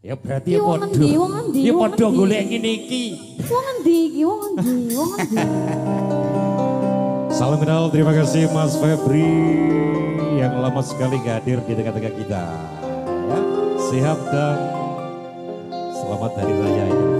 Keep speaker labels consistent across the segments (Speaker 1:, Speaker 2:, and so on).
Speaker 1: Ya berarti ya podo. Ya podo golek ngene iki.
Speaker 2: Wong endi iki? Wong endi? Wong endi?
Speaker 1: Salam kenal, terima kasih Mas Febri yang lama sekali gak hadir di tengah-tengah kita. Ya, sehat dan selamat Hari Raya Idul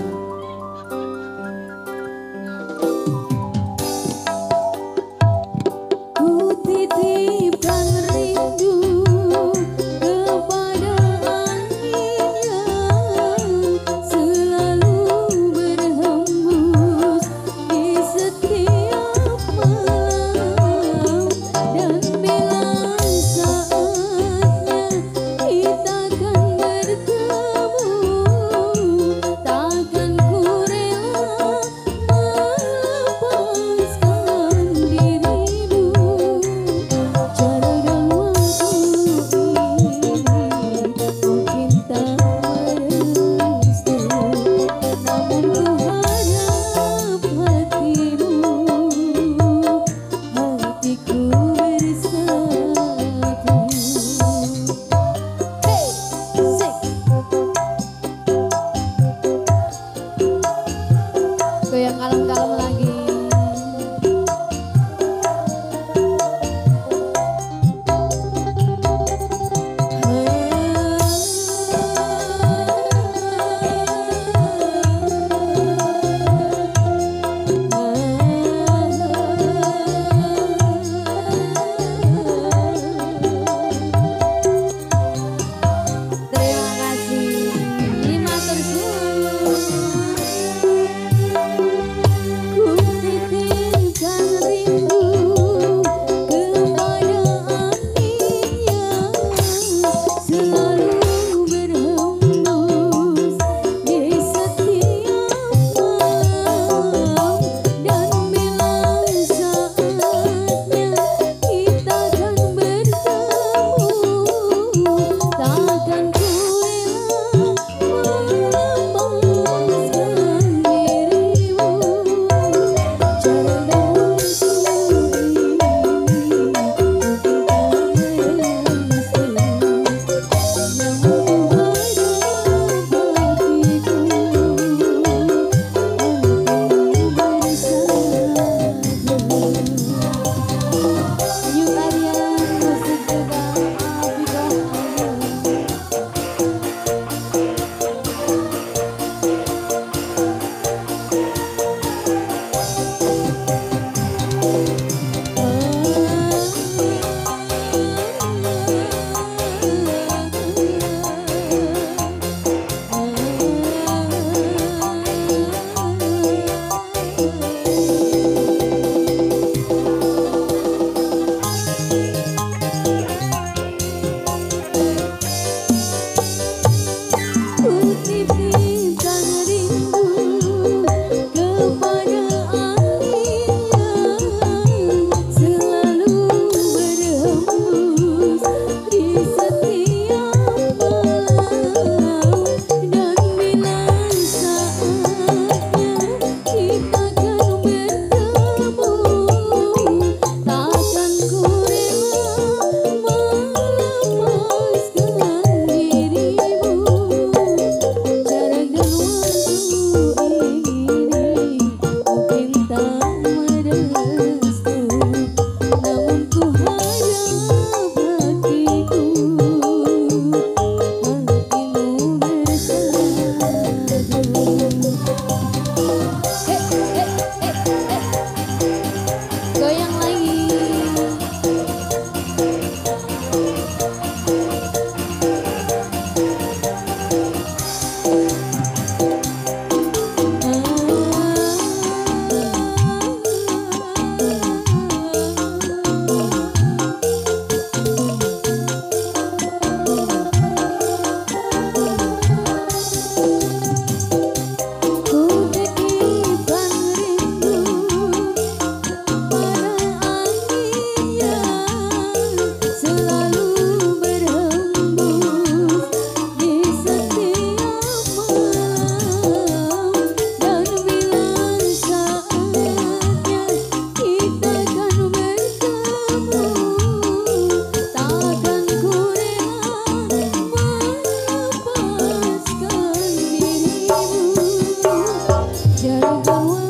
Speaker 2: don't do it.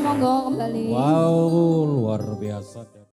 Speaker 2: Monggo kembali.
Speaker 3: Wow, luar biasa.